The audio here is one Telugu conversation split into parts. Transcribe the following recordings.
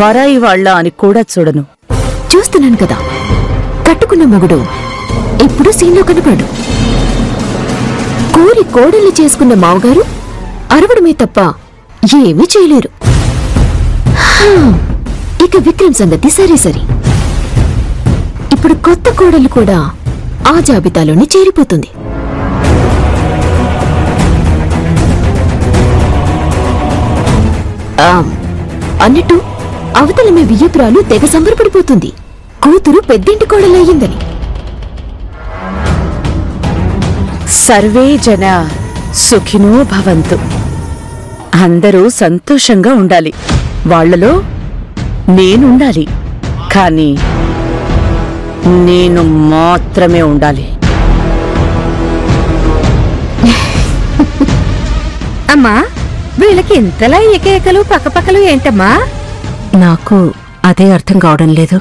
పరాయి వాళ్ళ అని కూడా చూడను. చూస్తున్నాను కదా. కట్టుకున్న మగుడు ఎప్పుడు సీన్లో కనపడు కోరి కోడల్ని చేసుకున్న మావగారు అరవడమే తప్ప ఏమీ చేయలేరు. ఇక విక్రమ్ సంగతి సరే సరే. ఇప్పుడు కొత్త కోడలు కూడా ఆ జాబితాలోనే చేరిపోతుంది. అన్నట్టు అవతల మీ వియ్యపురాలు తెగ సంబరపడిపోతుంది. కూతురు పెద్దింటి కోడలయ్యిందని. సర్వే జన సుఖినో భవంతు. అందరూ సంతోషంగా ఉండాలి. వాళ్ళలో నేనుండాలి. కానీ నేను మాత్రమే ఉండాలి. అమ్మా వీళ్ళకి ఇంతలా ఏకేకలు పక్కపక్కలు ఏంటమ్మా? నాకు అదే అర్థం కావడం లేదు.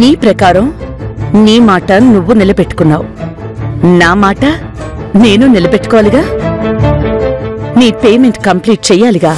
నీ ప్రకారం నీ మాట నువ్వు నిలబెట్టుకున్నావు. నా మాట నేను నిలబెట్టుకోవాలిగా? నీ పేమెంట్ కంప్లీట్ చెయ్యాలిగా?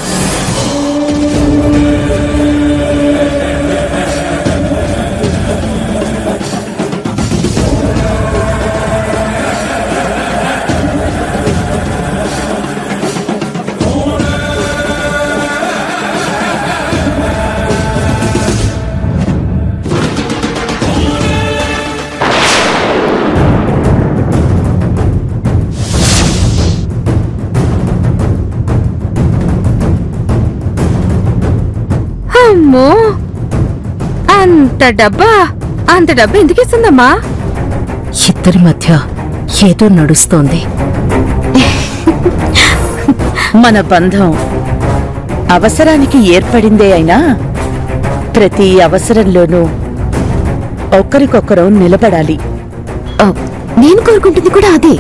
అమ్మో! అంత డబ్బా! అంత డబ్బు ఎందుకు ఇస్తుందమ్మా ఇద్దరి మధ్య ఏదో నడుస్తోంది. మన బంధం అవసరానికి ఏర్పడిందే అయినా ప్రతి అవసరంలోనూ ఒకరికొకరం నిలబడాలి. నేను కోరుకుంటుంది కూడా అదే.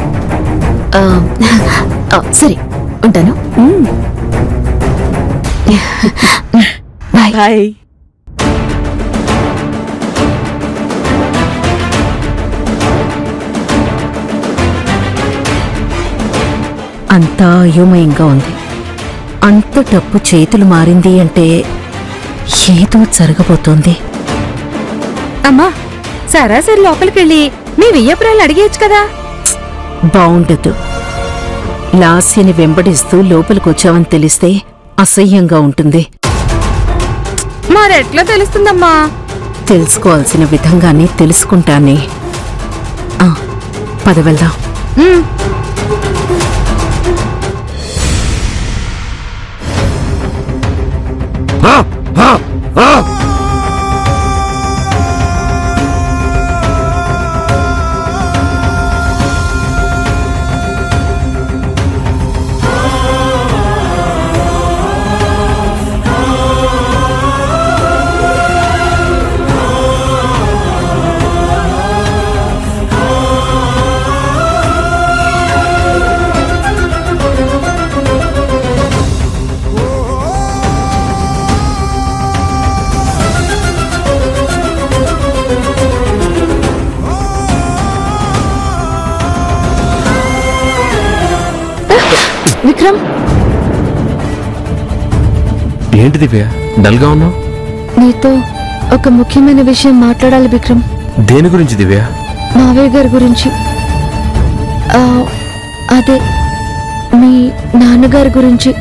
సరే ఉంటాను. బాయ్ బాయ్ అంతా అయోమయంగా ఉంది. అంత డబ్బు చేతులు మారింది అంటే ఏదో జరగబోతోంది. అమ్మా సరాసరి లోపలికెళ్ళి మీ వియ్యపురాలు అడిగేయచ్చు కదా? బావుండదు. లాస్యని వెంబడిస్తూ లోపలికొచ్చావని తెలిస్తే అసహ్యంగా ఉంటుంది. మరెట్లా తెలుస్తుందమ్మా? తెలుసుకోవాల్సిన విధంగానే తెలుసుకుంటానే. పద వెళ్దాం. విక్రమ్? ఏంటి దివ్య? డల్గా ఉన్నావు? నీతో ఒక ముఖ్యమైన విషయం మాట్లాడాలి విక్రమ్. దేని గురించి దివ్య? మావయ్య గారి గురించి. ఆ, అదే మీ నాన్నగారి గురించి.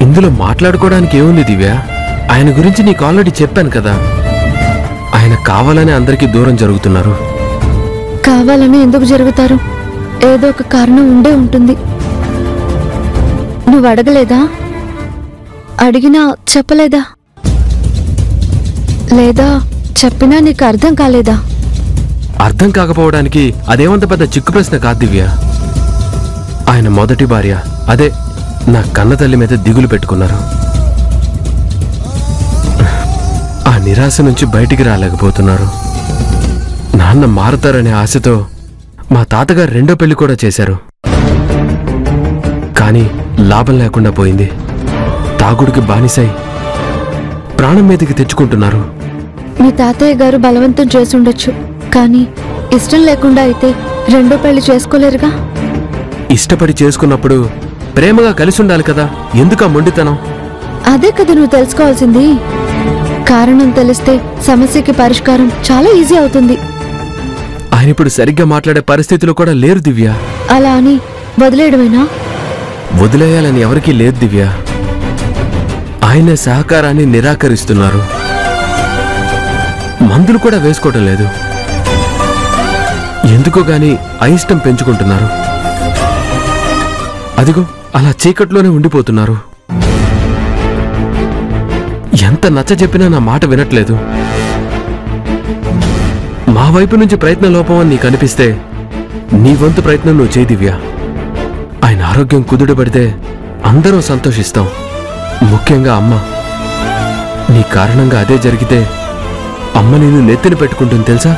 ఇందులో మాట్లాడుకోవడానికి ఏముంది దివ్య? ఆయన గురించి నీకు ఆల్రెడీ చెప్పాను కదా. ఆయన కావాలని అందరికీ దూరం జరుగుతున్నారు. కావాలని ఎందుకు జరుగుతారు? ఏదో ఒక కారణం ఉండే ఉంటుంది. నువ్వు అడగలేదా అడిగినా చెప్పలేదా? లేదా చెప్పినా నీకు అర్థం కాలేదా? అర్థం కాకపోవడానికి అదేమంత పెద్ద చిక్కు ప్రశ్న కాదు దివ్య. ఆయన మొదటి భార్య. అదే నా కన్న తల్లి మీద దిగులు పెట్టుకున్నారు. ఆ నిరాశ నుంచి బయటికి రాలేకపోతున్నారు. నాన్న మారుతారనే ఆశతో మా తాతగారు రెండో పెళ్ళి కూడా చేశారు. కానీ లాభం లేకుండా పోయింది. తాగుడికి బానిసై ప్రాణం మీదకి తెచ్చుకుంటున్నారు. మీ తాతయ్య గారు బలవంతం చేసుండొచ్చు కానీ ఇష్టం లేకుండా అయితే రెండో పెళ్ళి చేసుకోలేరుగా? ఇష్టపడి చేసుకున్నప్పుడు ప్రేమగా కలిసి ఉండాలి కదా ఎందుకా మొండితనం? అదే కదా నువ్వు తెలుసుకోవాల్సింది. కారణం తెలిస్తే సమస్యకి పరిష్కారం చాలా ఈజీ అవుతుంది. ఆయన ఇప్పుడు సరిగ్గా మాట్లాడే పరిస్థితిలో కూడా లేరు దివ్య. అలా అని వదిలేయడమేనా? వదిలేయాలని ఎవరికీ లేదు దివ్య. ఆయన సహకారాన్ని నిరాకరిస్తున్నారు. మందులు కూడా వేసుకోవటం లేదు. ఎందుకో గాని అయిష్టం పెంచుకుంటున్నారు. అదిగో అలా చీకట్లోనే ఉండిపోతున్నారు. ఎంత నచ్చ చెప్పినా నా మాట వినట్లేదు. మా వైపు నుంచి ప్రయత్న లోపం అని నీకు అనిపిస్తే నీ వంతు ప్రయత్నం నువ్వు చేయి దివ్య. ఆయన ఆరోగ్యం కుదుటపడితే అందరం సంతోషిస్తాం. ముఖ్యంగా అమ్మ. నీ కారణంగా అదే జరిగితే అమ్మ నేను నెత్తిన పెట్టుకుంటుంది తెలుసా?